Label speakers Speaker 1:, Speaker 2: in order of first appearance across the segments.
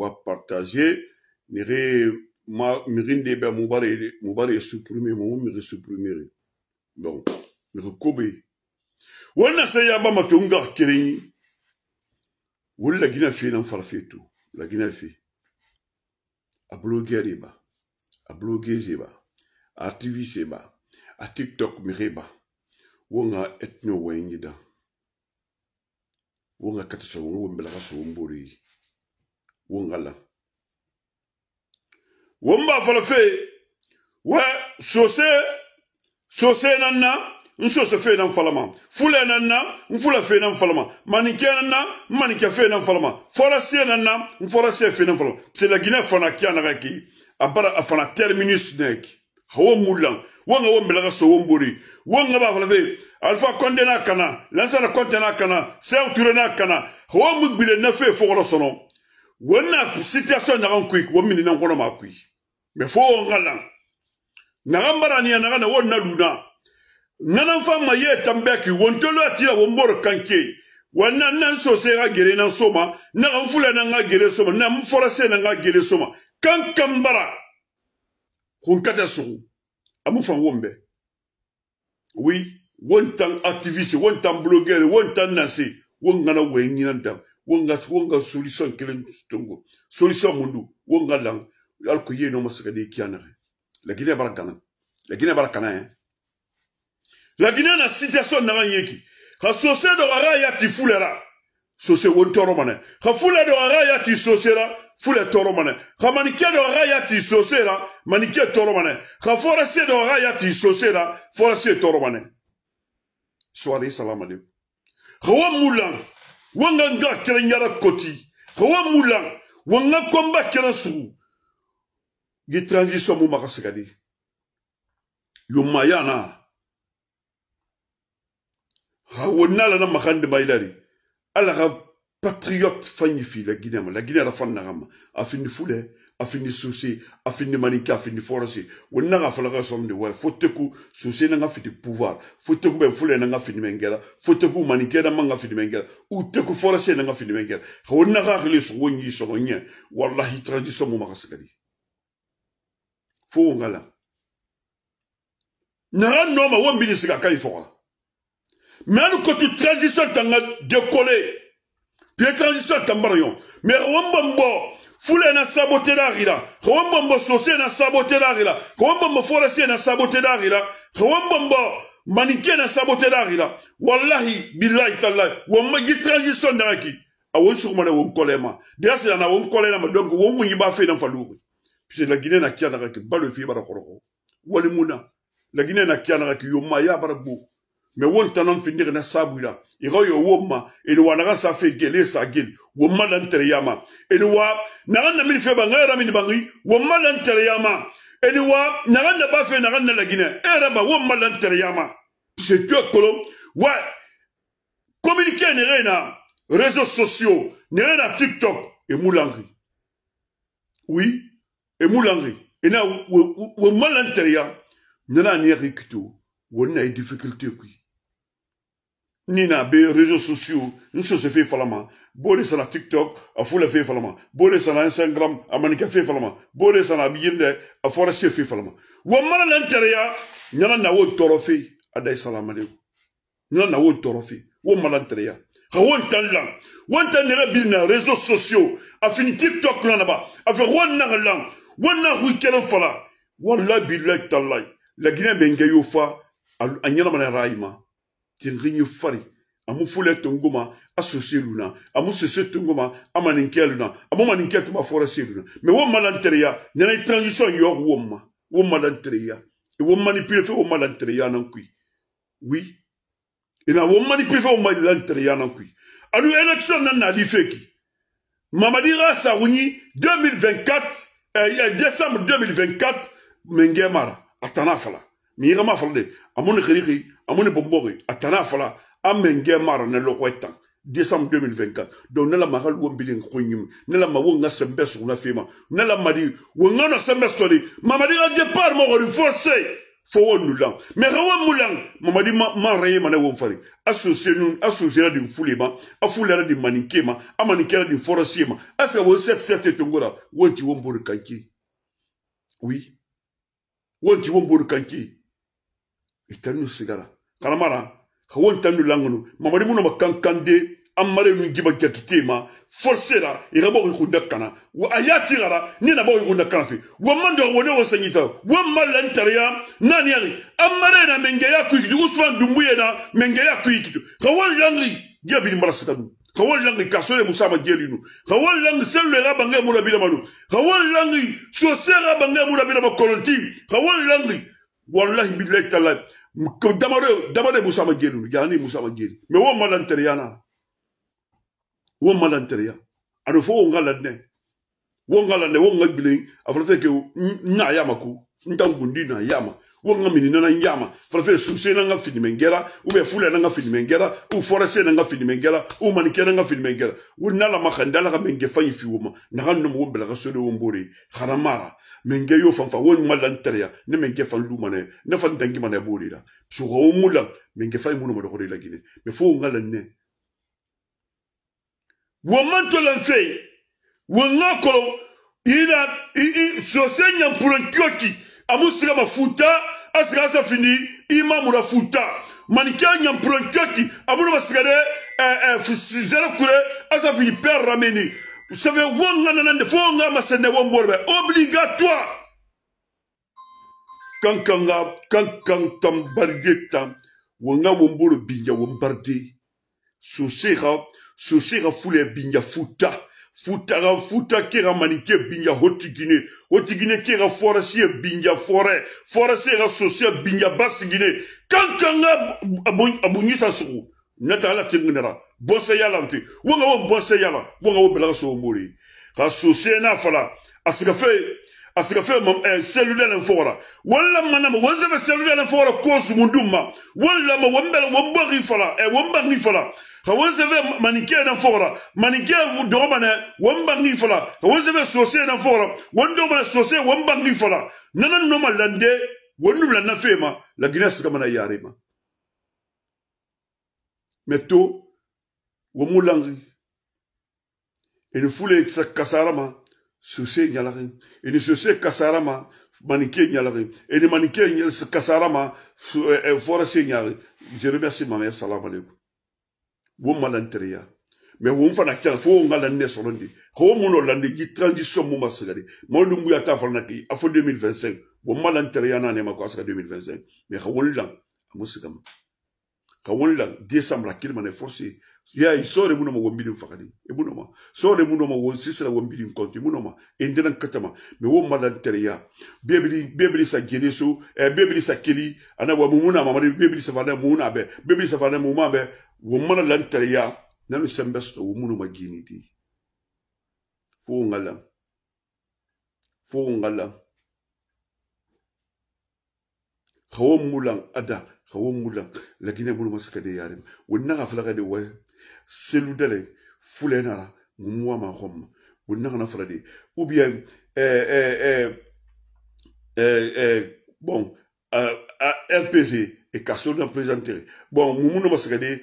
Speaker 1: bwa partager nire ma mirinde be mubare mubare supprimer mu mire supprimer donc mire kobe wannan sai ya ba mato nga kirin wulla gina fi nan farfetu la gina fi a blogueur ba a blogueuse ba a activiste ba a tiktok mire ba wonga etno wayngida wonga kataso wonga belaga so mbori wongala womba fala fe we sose sose nanna nsoso fe nan falama fula nanna nfula fe nan falama manike nanna manike fe nan falama forasiye nanna nforasiye fe nan falama sela gine fana kianaga ki abara afana terminus nek hawo mulan wanga wo mbelaga so wombori wanga ba fala fe alfa konde na kana lansana konte na kana sew ture na kana hawo mugbile na fe fogoro sono wonna situation nagan kui wo mininan kono ma kui me fo wo ngalan nagan baraniya nagana wo naluna nanan fa ma ye tambeki wontolo atila womboro kanke wanna nan so se ga gere nan soma nagan fula nan ga gere soma nan fora se nan ga gere soma kan kan bara kun kata sugu amu fan wombe oui wontan activiste wontan blogueur wontan nasi wongana wo yinan dam wo nga wo nga solution kelen tongo solution mundu wo nga lang al ko yeno masaka de kianare la guinée bara kana la guinée bara kana hein la guinée na situation na yeki ka sose do ara ya ti fulela sose won toro mana ka fule do ara ya ti sose la fule toro mana ka manike do ara ya ti sose la manike toro mana ka forase do ara ya ti sose la forase toro mana soirée salam alaikum ka wa mulang wanga nga kɛra ɲara koti ka wa mu la wa nga kɔnba kɛra sugu gi transition mu maka sigadi yomma yana ha wonna la na makande bailari ala ka patriote fanyi fi la guinée ma la guinée la fan na gama afin fule afini susi afini manika, afini forasi woni nanga falaka somde wa foteku susi nanga fiti pouvoir foteku be fule nanga findi mengela foteku manike ya na manga findi mengela uteku forasi nanga findi mengela woni nanga khili so wonyi so gonye wallahi tradition mu makasikali fo ngala nanga noma wombili sika kalifola mais ko tu transition tanga décoller puis transition tambarion mais womba mbo fule na sabotelagila kowembombo sose na sabotelagila kowembombo forese na sabotelagila kowembombo manike na sabotelagila wallahi billahi tallahi womagi transition ndagaki awon ah, sugumana won kolema deasila na won kolenama donc won muñi ba fe nan faluri pise la guinée na kiyanagaki balo fi bara koroko walimuna la guinée na kiyanagaki yomma ya bara bo me won tanan finir na sabula iro yo woma ele wa wana sa fe gele sa woma yama wa na min fe ba ngara min bangi yama wa na ba fe na lagina E raba woma lan wa communiquer nere réseaux sociaux Tik Tok tiktok et oui et moulangri et na woma lan tere yama nana ni wana difficulté oui. ni na be réseaux sociaux n sose fe fala ma boo le sana tiktok a fula fe fala ma boo le sana instagram a manika fe fala ma boo le sana a bi yende a forasiye fe fala ma wa mara len tereya ɲana na wo tɔɔrɔ fe a da i salamaleku ɲana na wo tɔɔrɔ fe wo mara n tereya ka wo n tan lan wo n tan nɛgɛ bi na réseaux sociaux a fini tiktok na naba a fɛ wo na lan wo na hui kelen fala walahi bilahi talahi laginɛ bɛ n kɛ yo fa a ɲɛnamana ra i ma tendrin ye fari amu fule tongoma asose luna amu sese tongoma ama nin kɛ luna amu ma nin kɛ tuma fɔra se luna mɛ wo ma lantereya nɛnɛ e transition yɔg wo ma wo ma lantereya e wo manipule fɛ wo ma lantereya nan kui oui ina wo manipule fɛ wo ma lantereya nan kui anu e élection na nali feki mamadi ra sarouni 2024 eh, décembre 2024 mɛ ngɛ mara a tana fala mi yɛgɛma fala de amu ni xerixi amoni bombori atana afala amenge mara ne lokweta décembre 2024 donc ne la mahal wo mbili nkhonyim ne la mawo nga sembe sugula fema ne la mali wo nga no sembe stoli mamadi ga départ mo gori forcé fo wo nulang me ga wo mulang mamadi ma ma reye mane wo fari associé nous associé la di fulema a fulera di manikema a manikera di forcema a fe wo 77 tongora wo ti wo mbori kanki oui wo ti wo mbori kanki itanu sigala kalamara hawo ntandu langano mamadi muna makankande amare nu giba jakitema forsera irabo ko dakana wa ayati gara ni na bawo ko dakana fi wa mando wone wo sanyita wa malla ntariya nani yari amare na menge ya ku ikitu usman dumbuye na menge ya ku ikitu hawo langi jabi marasita nu hawo langi kasole musaba jelinu hawo langi selle ga bange mura bila manu hawo langi sosera bange mura bila makolonti hawo langi wallahi billahi taala damade damade musa ma jeni jani musa ma jeni me wo mala ntereya na wo mala ntereya ado fo wo ngala ne wo ngala ne wo ngala bilen afalate ke nya yama ku ntangundi na yama wo n ka minina na n y'a ma farafin suse na n ka finimɛ kɛra ubiyɛn fulɛ na n ka finimɛ kɛra u fɔrɛse na n ka finimɛ kɛra u manikɛ na n ka finimɛ kɛra u n'ala ma ka n dala ka mɛ n kɛ fa yi fi wo ma naga nɔ mɔgɔ bɛlɛ ka so de wo n b'o de haramara mɛ n kɛ y'o fan fa wo ɲuman la n tɛrɛya ne mɛ n kɛ fan lu mana ye ne fa n danki mana ye b'o de la sogo o mu la mɛ n kɛ fa yi munnu ma dɔgɔ de la gine mɛ fo n ka la nɛ wo man to la n fɛ yen wo n ka kɔrɔ ina sose ɲanpuran kiyoki amusika mafuta asika asafindi imamu eh, eh, na futa manike nyampuronkeki amuna basika de sizere kure asafindi pere ramini save wanga nanande fo nga masende womborbe obligatoire kankanga kankan tambaride tam wanga womboro binja wombarde sosera sosera fule binja futa Fouta futa kera manike binya hotigine hotigine kera forasiye Quand fore abou ra sosiya binya basigine kankanga abunyita sugu nata ala tinginara bɔnsɛ yala wanga wo ou yala wanga wo so mori ka n'a fala a sigafe a sigafe ma eh, cellulaire seludɛlɛ fɔra wala mana ma cellulaire seludɛlɛ fɔra ko wala ma ma fala cellulaire eh, fala ka wo sɛbɛ manikɛ na fɔgɔra manikɛ dɔgɔ manɛ wo n bangi fɔla ka wo sɛbɛ sose na fɔgɔra wo n dɔgɔ manɛ sose wo n bangi fɔla nana nɔ ma lande wo nu bila nafe ma la ginɛ siga mana yare ma mɛ to wo mu langi ini fule kasara ma sose ɲalagi ini sose kasara ma manikɛ ɲalagi ini manikɛ kasara ma eh, eh, fɔrase ɲalagi je remercie ma mère salam aleykum wo ma lantereya mɛ wo n fana can fo wo n ka laninɛ sɔrɔ de ka wo mun nɔ lande ki transition mun ma sigari mawudu mun y'a ta fana na ki a fɔ 2025 wo ma lantereya n'a nɛ ma ko a siga 2025 mɛ ka woni lan a mu sigama ka woni lan décembre a kiri ma nɛ force ya yi sore mun ma wo mbiri fakari e mun ma sore mun ma wo sisira wo mbiri konti mun ma indena e katama me wo ma lantereya bebili bebili sa geneso e eh, bebili sa kili ana wa mun na ma bebili sa fana mun na be bebili sa fana mun ma be wumana lantariya nami sembe sto wumunu magini di fu ngala fu ngala hawo mulan ada hawo mulan lagine mulu masaka de yarim wonna ga flaga de way selu dele fulena la mumuwa ma hom wonna na flaga de ou bien eh eh eh eh eh bon euh, eh, eh, RPG et Casso dans présenté bon mumuno masaka de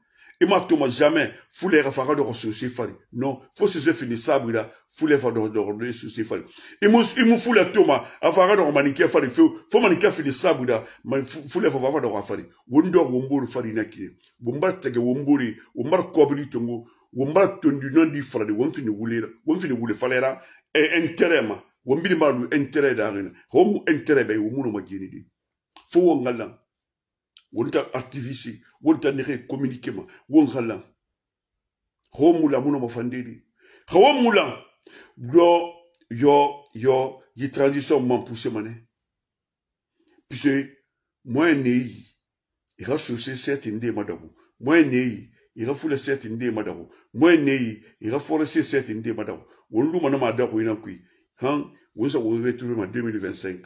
Speaker 1: m'a tout jamais fule les faga de ressources fari non faut se finir fini sabira fule fa do do susi fari il me fule tuma afaga do manike fari fo faut manique fini sabuda, man les fa fa do fari wondo womburu fari nakire bomba tege womburi wombar kobri tongo wombar tondi non di fari wonfini wulira wonfini wule falera e interema wombini malu intereda Home homu interebe womuno majini di Faut wongala wonta artifice wonta nege communiqué ma won khala ho mula muno mafandeli ho mula yo yo yo yi tradition man poussé mané puisque moi nei il a souci certaine des madabou moi nei il a foulé certaine des madabou moi nei il a forcé certaine des madabou won lu mana madabou ina kui han won sa won retrouver ma 2025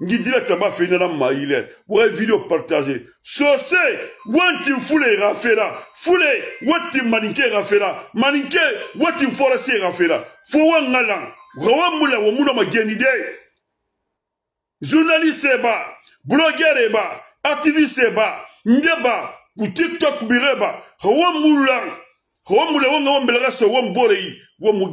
Speaker 1: ngi directement fɛ ma maa vidéo video partage sose wanti foules ka fɛla fule wati maninke ka fɛla maninke wati forese ka fɛla fo wa ŋa Vous wa Fouan ma gen idée. journaliste e ba blogueur e ba activiste e ba ndeba, vous tiktok bire wa mun wa ou Vous ou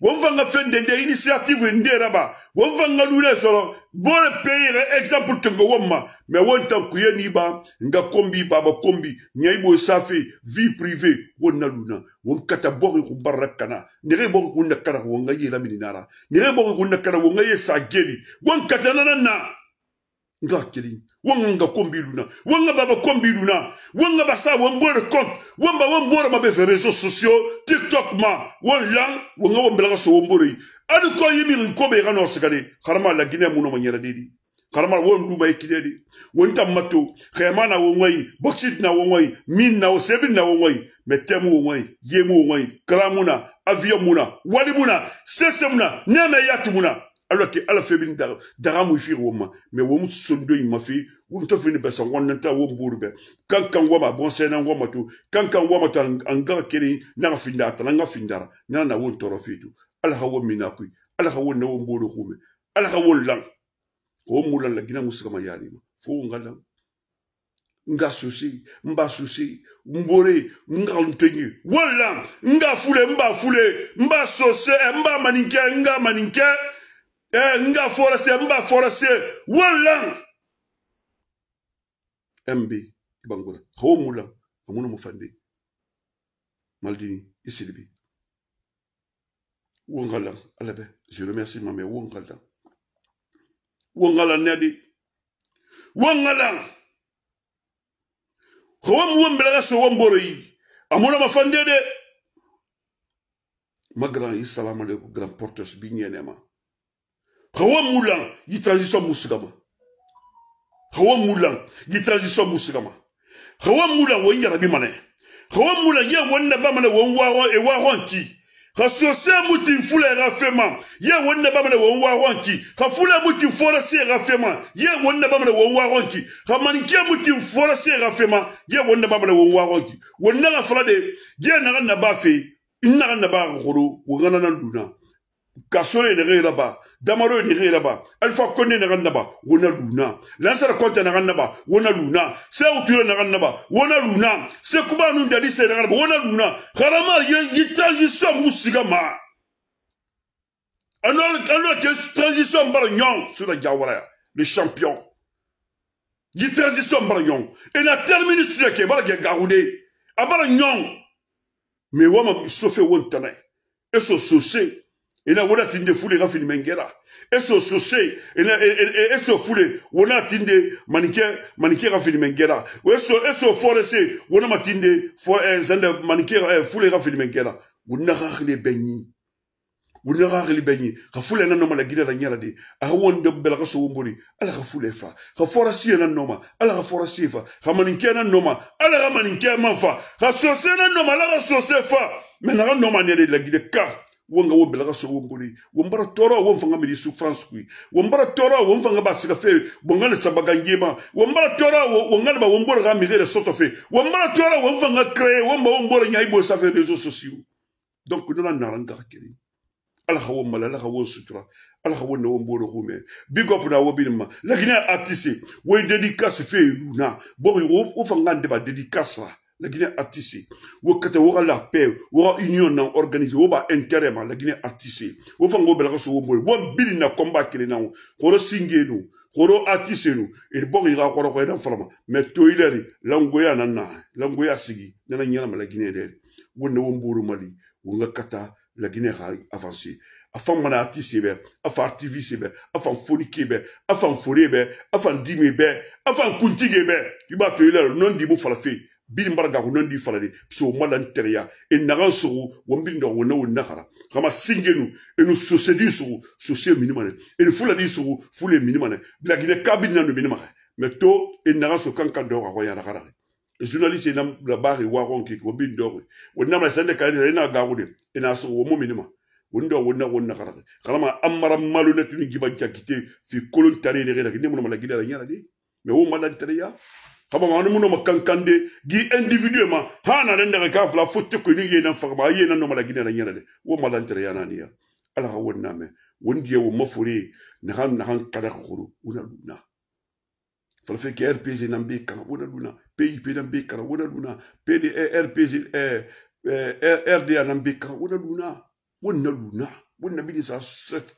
Speaker 1: wonfanga fende nde initiative ndera ba wonfanga lule solo bole peyre exemple tengo womma me wonta kuye ni ba nga kombi baba kombi nyai bo safi vie privée wonna luna won kata bori ku barakana nere bori ku nakara wonga yela mininara nere bori ku nakara wonga yesa geli won kata nanana nga kelin wanga kombiluna wanga baba kombiluna wanga basa wambore compte wamba wambore mabe fe réseaux sociaux tiktok ma wonlang wanga wombelanga so wombore adu ko yimi ko be gano sikade kharama la guinée muno manyera dedi karama won duba ikidedi won tamato khemana wonwai boxit na wonwai min na osebin na wonwai metemu wonwai yemu wonwai kalamuna avion muna walimuna sesemuna neme yatumuna ala ke ala febini daga daga mu fi woma me wo mu sondo ma fi wo to fini be san wonna ta wo mburbe kan kan woma bon sena woma tu kan kan woma ta an ga kiri na finda ta na finda na na wo toro fitu ala hawo mina ku ala hawo na wo mburu kume ala hawo lan ko mu lan la gina musuka ma yari fo ngala nga susi mba susi mbore nga ntengi wala nga fule mba fule mba sose mba maninke nga maninke ee eh, n ga forase n ba forase wallan mb i bangola hawo mulan amuna mu fande maldini i silibi wongalan alabe je remercie ma mère wongalan wongalan nadi wongalan hawo mu wombelaga so womboroyi amuna mafande de ma grand i salamu aleykum grand porteuse bi ñeenema hawa mulan yitanziswa musigama hawa mulan yitanziswa musigama hawa mulan wo nyarabi mane hawa mulan ye wonna ba mane won waro e waro nti ka sose muti nfula e ka fema ye wonna ba mane won waro nti ka fula muti nfora si e ka fema ye wonna ba mane won waro nti ka manike muti nfora si e ka fema ye wonna ba mane won waro nti wonna ka fala de ye na ka na ba fe inna ka na ba ka koro wo ngana na duna Kasore ne là-bas, Damaro ne là-bas, Alpha Kone ne là-bas, Wona Luna, Conte ne là-bas, Wona Luna, ne là-bas, Wona Luna, Sekouba c'est là-bas, Wona Luna, Alors, alors transition sur la le champion. transition Et la termine sur Mais Wama Wontane, et son souci, ena wona tinde fule ka fini mengera eso sose ena e, e, e, eso fule wona tinde manike manike ka fini mengera eso eso forese wona matinde for eh, zanda manike eh, fule ka fini mengera wona ka khile benyi wona ka khile benyi ka fule na noma la gira la nyala de a wonde bela ka so wombori ala ka fule fa ka forasi na noma ala ka forasi fa ka manike na noma ala ka manike ma fa ka sose na noma ala ka sose fa mena ka noma ne la gira ka wonga wo belaga so wongoli wombara tora wo mfanga mili su France kui wombara tora wo mfanga ba sika fe bongana tsaba gangema wombara tora wo ngana ba wombora ga migere soto fe wombara tora wo mfanga créer wo mba wombora nyai bo sa fe réseaux sociaux donc nous na ranga kiri ala ha wo mala ala ha wo sutura ala ha wo na wo mboro hume big up na wo binma lakini artiste wo dédicace fe luna bo wo fanga ndeba dédicace la Guinée a tissé. Ou kate ou la paix, ou union nan organisé, ou ba intérêt ma, la Guinée a tissé. Ou fango belga so ou Ou bili na combat kere nan ou. Koro singé nou. Koro a tissé nou. Et le bok ira koro kore nan falama. Mais to ileri, langoya nan na. Langoya sigi. Nana nyana ma la Guinée deri. Ou ne ou mali. Ou nga kata, la Guinée a avancé. afan mana artiste bɛ afan activiste bɛ afan forike bɛ afan fore bɛ afan dimi bɛ afan kuntigi bɛ i b'a to i la non dimu falafe bin et hunondi so malan e nagan sugu do wona won nakara kama singenu enu société sur société minimane e fula le sugu fulé minimane blagine kabin nanu minima mais to e royal. kanka do ko yana la journaliste e nam la et waron ki wambin do wona la sande de ena et mo minima won amara malunatu ni fi kolon tare ni mais kaba ma muno makankande gi individu ma hana nan daga ka fla fotte ko ni yenan fagba yenan no la gina nan yana de wo mala antere yana niya ala ha wonna me wondi wo mafure na han na han kada khuru una luna fala fe ke rpg nan be kana una luna pip nan be kana una luna pd rpg eh rda nan be kana una luna wonna luna wonna bi sa set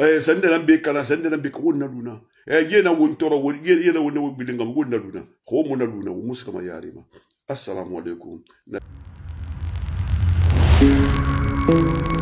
Speaker 1: eh sende nan be kana sende nan be kana una luna yena eh, won toro won yena won won bidinga won na duna ko mun na duna mus kama yare ma assalamu alaikum Thank you.